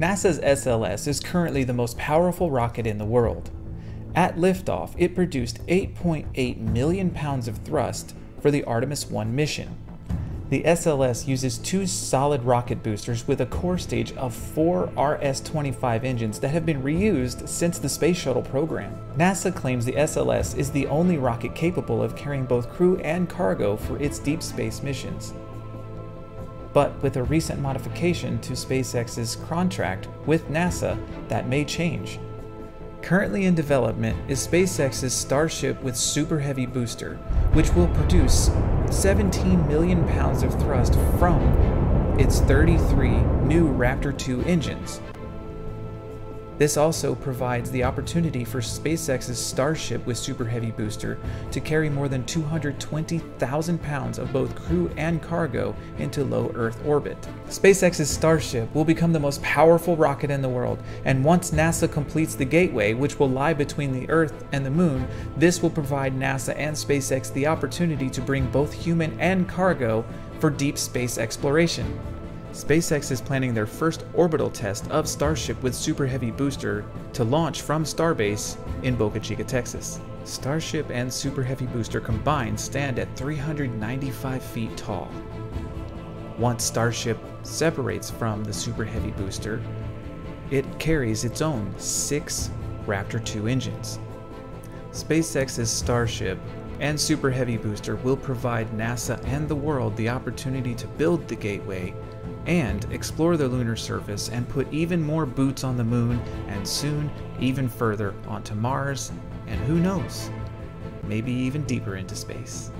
NASA's SLS is currently the most powerful rocket in the world. At liftoff, it produced 8.8 million pounds of thrust for the Artemis 1 mission. The SLS uses two solid rocket boosters with a core stage of four RS 25 engines that have been reused since the Space Shuttle program. NASA claims the SLS is the only rocket capable of carrying both crew and cargo for its deep space missions. But with a recent modification to SpaceX's contract with NASA, that may change. Currently in development is SpaceX's Starship with Super Heavy booster, which will produce 17 million pounds of thrust from its 33 new Raptor 2 engines. This also provides the opportunity for SpaceX's Starship with Super Heavy booster to carry more than 220,000 pounds of both crew and cargo into low Earth orbit. SpaceX's Starship will become the most powerful rocket in the world, and once NASA completes the gateway, which will lie between the Earth and the Moon, this will provide NASA and SpaceX the opportunity to bring both human and cargo for deep space exploration. SpaceX is planning their first orbital test of Starship with Super Heavy booster to launch from Starbase in Boca Chica, Texas. Starship and Super Heavy booster combined stand at 395 feet tall. Once Starship separates from the Super Heavy booster, it carries its own six Raptor 2 engines. SpaceX's Starship and Super Heavy booster will provide NASA and the world the opportunity to build the gateway and explore the lunar surface and put even more boots on the moon and soon even further onto Mars and who knows, maybe even deeper into space.